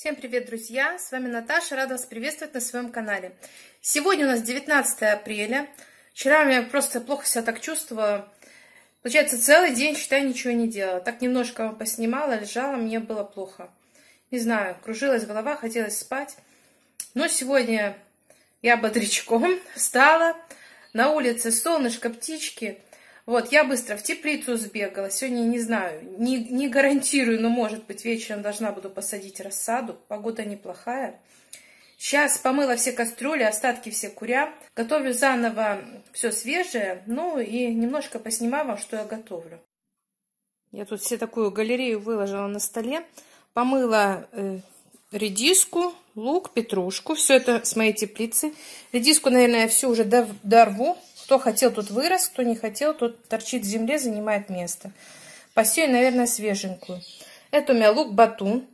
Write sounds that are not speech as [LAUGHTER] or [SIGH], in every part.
Всем привет, друзья! С вами Наташа, рада вас приветствовать на своем канале. Сегодня у нас 19 апреля. Вчера меня просто плохо себя так чувствовала. Получается, целый день, считай, ничего не делала. Так немножко поснимала, лежала, мне было плохо. Не знаю, кружилась голова, хотелось спать. Но сегодня я бодрячком [LAUGHS] встала. На улице солнышко, птички – вот, я быстро в теплицу сбегала. Сегодня не знаю, не, не гарантирую, но, может быть, вечером должна буду посадить рассаду. Погода неплохая. Сейчас помыла все кастрюли, остатки все куря. Готовлю заново все свежее. Ну и немножко поснимаю вам, что я готовлю. Я тут все такую галерею выложила на столе. Помыла э, редиску, лук, петрушку. Все это с моей теплицы. Редиску, наверное, я всю уже дорву. Кто хотел, тут вырос, кто не хотел, тот торчит в земле, занимает место. Посею, наверное, свеженькую. Это у меня лук-батун.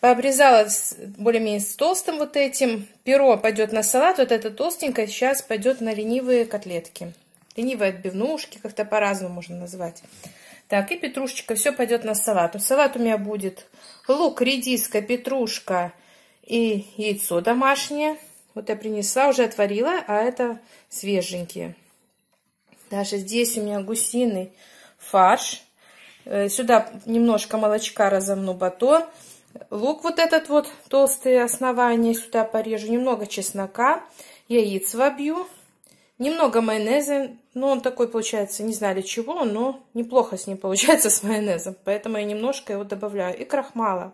Пообрезала более-менее с толстым вот этим. Перо пойдет на салат, вот это толстенькое сейчас пойдет на ленивые котлетки. Ленивые отбивнушки, как-то по-разному можно назвать. Так, и петрушечка, все пойдет на салат. Салат у меня будет лук, редиска, петрушка и яйцо домашнее. Вот я принесла, уже отварила, а это свеженькие. Даже здесь у меня гусиный фарш. Э, сюда немножко молочка разомну батон. Лук вот этот вот, толстые основания сюда порежу. Немного чеснока. Яиц вобью. Немного майонеза. Ну, он такой получается, не знаю для чего, но неплохо с ним получается, с майонезом. Поэтому я немножко его добавляю. И крахмала.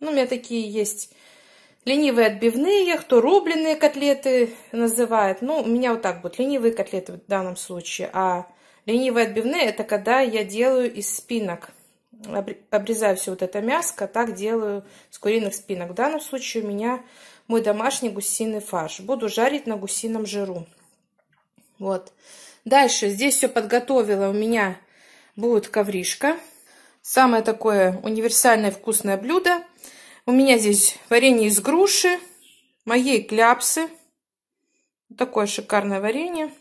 Ну, у меня такие есть Ленивые отбивные, кто рубленые котлеты называет. Ну, у меня вот так вот, ленивые котлеты в данном случае. А ленивые отбивные, это когда я делаю из спинок. Обрезаю все вот это мяско, так делаю с куриных спинок. В данном случае у меня мой домашний гусиный фарш. Буду жарить на гусином жиру. Вот. Дальше здесь все подготовила. У меня будет ковришка. Самое такое универсальное вкусное блюдо – у меня здесь варенье из груши, моей кляпсы. Такое шикарное варенье.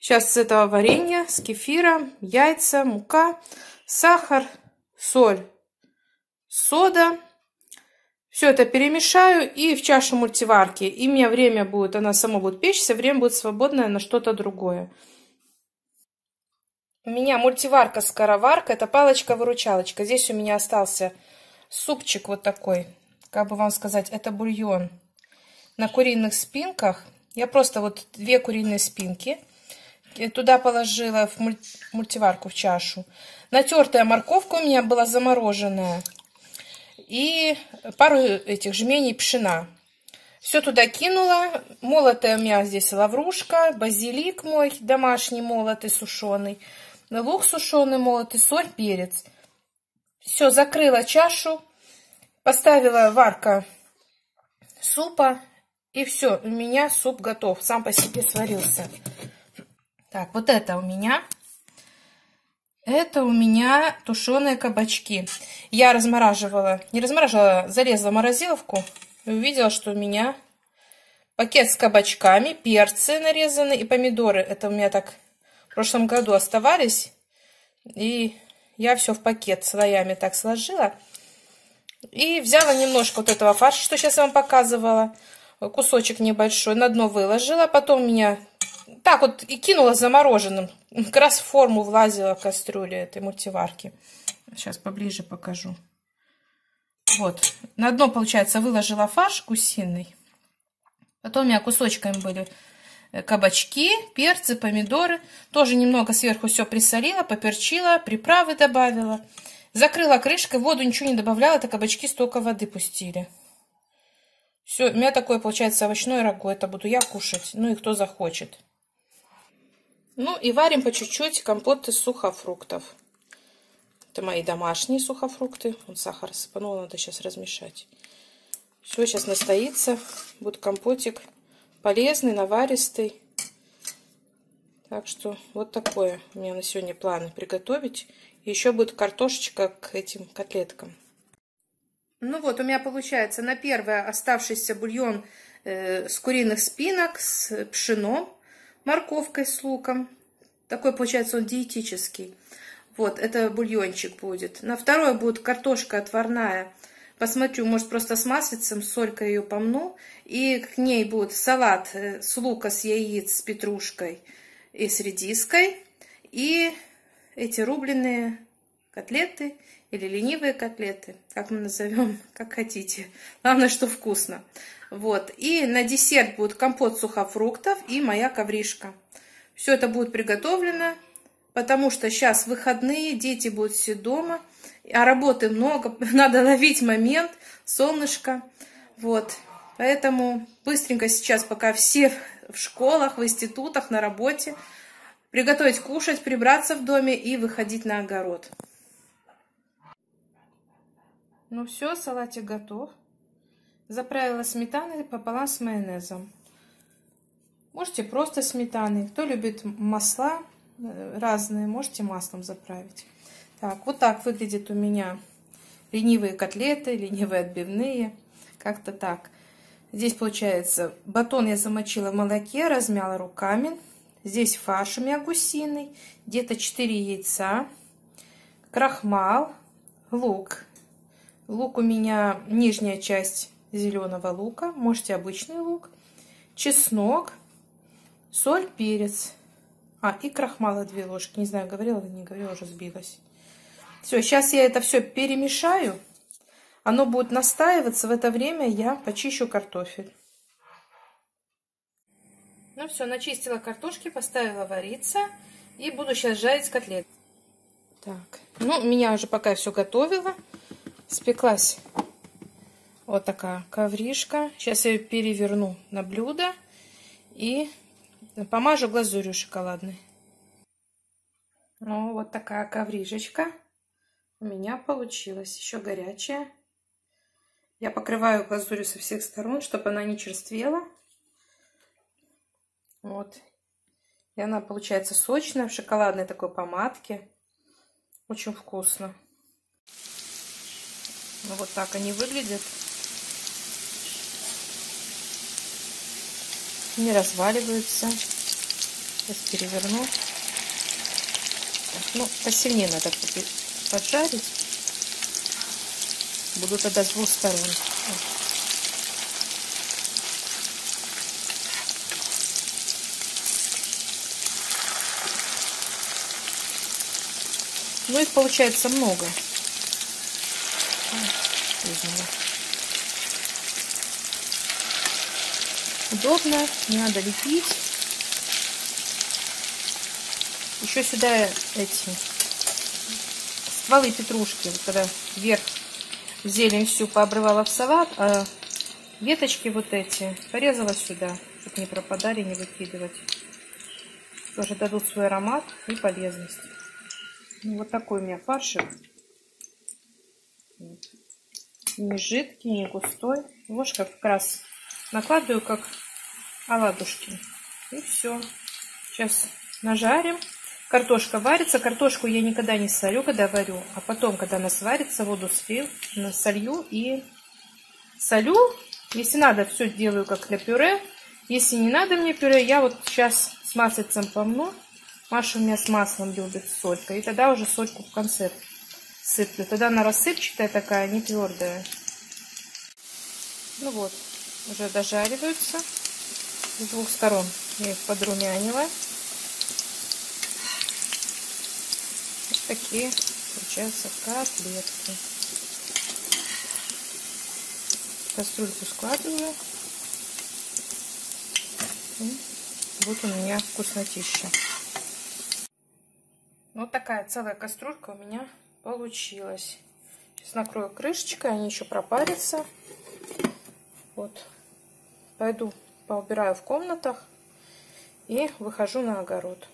Сейчас с этого варенья, с кефиром, яйца, мука, сахар, соль, сода. Все это перемешаю и в чашу мультиварки. И у меня время будет, она сама будет печься, время будет свободное на что-то другое. У меня мультиварка-скороварка, это палочка-выручалочка. Здесь у меня остался супчик вот такой, как бы вам сказать, это бульон на куриных спинках. Я просто вот две куриные спинки туда положила в мультиварку, в чашу. Натертая морковка у меня была замороженная. И пару этих жменей пшена. Все туда кинула. Молотая у меня здесь лаврушка, базилик мой домашний молотый, сушеный, лук сушеный молотый, соль, перец. Все, закрыла чашу, поставила варка супа, и все, у меня суп готов, сам по себе сварился. Так, вот это у меня. Это у меня тушеные кабачки. Я размораживала, не размораживала, залезла в морозиловку и увидела, что у меня пакет с кабачками, перцы нарезаны и помидоры. Это у меня так в прошлом году оставались. И я все в пакет слоями так сложила. И взяла немножко вот этого фарша, что сейчас я вам показывала. Кусочек небольшой. На дно выложила. Потом меня так вот и кинула замороженным. Как раз в форму влазила в кастрюлю этой мультиварки. Сейчас поближе покажу. Вот. На дно, получается, выложила фарш гусиный. Потом у меня кусочками были кабачки, перцы, помидоры. Тоже немного сверху все присолила, поперчила, приправы добавила. Закрыла крышкой, воду ничего не добавляла, это кабачки столько воды пустили. Все, у меня такое получается овощное рагу, это буду я кушать, ну и кто захочет. Ну и варим по чуть-чуть компот из сухофруктов. Это мои домашние сухофрукты. Вот сахар сыпанула, надо сейчас размешать. Все, сейчас настоится. Будет компотик полезный, наваристый. Так что вот такое у меня на сегодня планы приготовить. Еще будет картошечка к этим котлеткам. Ну вот, у меня получается на первое оставшийся бульон э, с куриных спинок, с пшеном, морковкой с луком. Такой получается он диетический. Вот, это бульончик будет. На второе будет картошка отварная Посмотрю, может просто с маслицем, солькой ее помну. И к ней будет салат э, с лука, с яиц, с петрушкой и с редиской. И эти рубленые котлеты или ленивые котлеты, как мы назовем, [LAUGHS] как хотите. Главное, что вкусно. Вот. И на десерт будет компот сухофруктов и моя ковришка. Все это будет приготовлено, потому что сейчас выходные, дети будут все дома, а работы много, [LAUGHS] надо ловить момент, солнышко. Вот. Поэтому быстренько сейчас, пока все в школах, в институтах, на работе, приготовить кушать, прибраться в доме и выходить на огород. Ну все, салатик готов. Заправила сметаной пополам с майонезом. Можете просто сметаной. Кто любит масла э, разные, можете маслом заправить. Так, вот так выглядит у меня ленивые котлеты, ленивые отбивные. Как-то так. Здесь получается батон я замочила в молоке, размяла руками. Здесь фарш у меня гусиный, где-то 4 яйца, крахмал, лук. Лук у меня нижняя часть зеленого лука, можете обычный лук, чеснок, соль, перец. А, и крахмала 2 ложки. Не знаю, говорила или не говорила, уже сбилась. Все, сейчас я это все перемешаю. Оно будет настаиваться. В это время я почищу картофель. Ну все, начистила картошки, поставила вариться. И буду сейчас жарить котлет. Так, ну, меня уже пока все готовила. Спеклась вот такая ковришка. Сейчас я ее переверну на блюдо и помажу глазурью шоколадной. Ну, вот такая коврижечка у меня получилась. Еще горячая. Я покрываю глазурью со всех сторон, чтобы она не черствела. Вот. И она получается сочная, в шоколадной такой помадке. Очень вкусно. Ну, вот так они выглядят. Не разваливаются. Сейчас переверну. Так, ну, посильнее надо поджарить. Буду тогда с двух сторон. Ну, их получается много. Удобно, не надо лепить. Еще сюда эти стволы петрушки, вот когда вверх зелень всю пообрывала в салат, а веточки вот эти порезала сюда, чтобы не пропадали, не выкидывать. Тоже дадут свой аромат и полезность. Ну, вот такой у меня фаршик. Не жидкий, не густой. Ложка как раз накладываю как оладушки. И все. Сейчас нажарим. Картошка варится. Картошку я никогда не солю, когда варю. А потом, когда она сварится, воду слил, солью и солю. Если надо, все делаю как для пюре. Если не надо мне пюре, я вот сейчас с маслицем помну. Маша у меня с маслом любит солька. И тогда уже сольку в конце сыплю. Тогда она рассыпчатая такая, не твердая. Ну вот, уже дожариваются. С двух сторон я их подрумянила. Такие получаются котлетки. Кастрюльку складываю. И вот у меня вкуснотища. Вот такая целая кастрюлька у меня получилась. Сейчас накрою крышечкой, они еще пропарятся. Вот. Пойду поубираю в комнатах и выхожу на огород.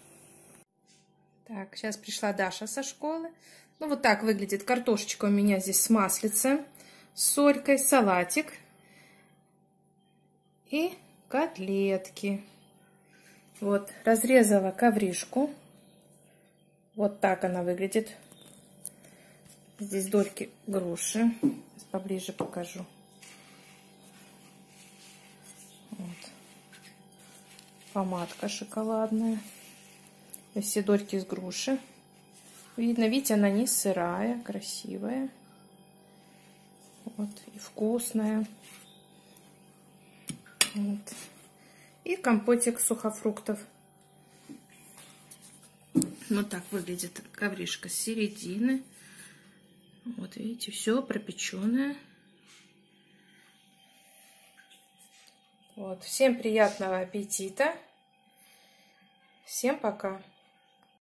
Так, сейчас пришла Даша со школы. Ну, вот так выглядит картошечка у меня здесь с маслицем, с солькой, салатик и котлетки. Вот, разрезала ковришку. Вот так она выглядит. Здесь дольки груши. Сейчас поближе покажу. Вот. Помадка шоколадная. Все дольки из груши. Видно, видите, она не сырая, красивая. Вот, и вкусная. Вот. И компотик сухофруктов. Вот так выглядит ковришка с середины. Вот видите, все пропеченное. Вот. Всем приятного аппетита. Всем пока.